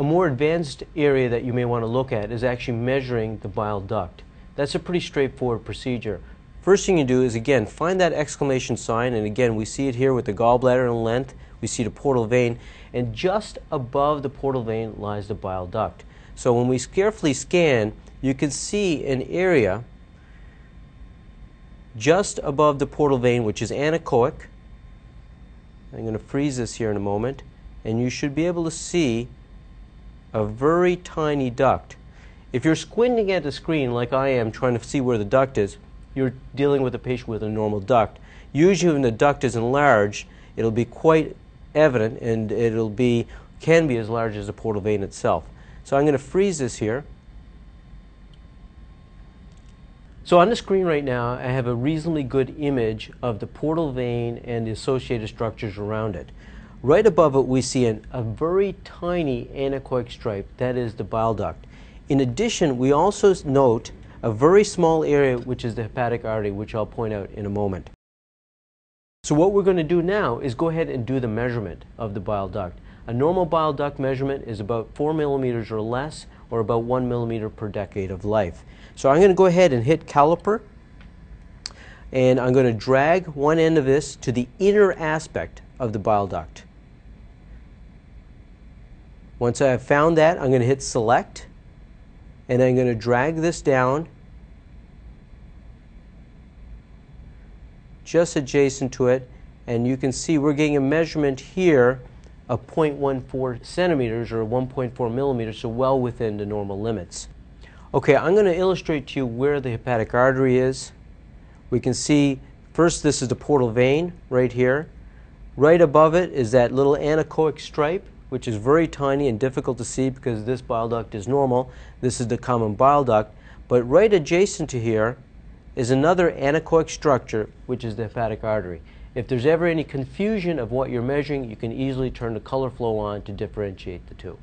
A more advanced area that you may want to look at is actually measuring the bile duct. That's a pretty straightforward procedure. First thing you do is again find that exclamation sign and again we see it here with the gallbladder and length we see the portal vein and just above the portal vein lies the bile duct. So when we carefully scan you can see an area just above the portal vein which is anechoic. I'm going to freeze this here in a moment and you should be able to see a very tiny duct. If you're squinting at the screen like I am trying to see where the duct is, you're dealing with a patient with a normal duct. Usually when the duct is enlarged, it'll be quite evident and it'll be can be as large as the portal vein itself. So I'm going to freeze this here. So on the screen right now, I have a reasonably good image of the portal vein and the associated structures around it. Right above it, we see an, a very tiny anechoic stripe, that is the bile duct. In addition, we also note a very small area which is the hepatic artery, which I'll point out in a moment. So what we're going to do now is go ahead and do the measurement of the bile duct. A normal bile duct measurement is about 4 millimeters or less, or about 1 millimeter per decade of life. So I'm going to go ahead and hit caliper, and I'm going to drag one end of this to the inner aspect of the bile duct. Once I've found that, I'm going to hit select, and I'm going to drag this down just adjacent to it and you can see we're getting a measurement here of 0.14 centimeters or 1.4 millimeters so well within the normal limits. Okay, I'm going to illustrate to you where the hepatic artery is. We can see first this is the portal vein right here. Right above it is that little anechoic stripe which is very tiny and difficult to see because this bile duct is normal. This is the common bile duct. But right adjacent to here is another anechoic structure, which is the hepatic artery. If there's ever any confusion of what you're measuring, you can easily turn the color flow on to differentiate the two.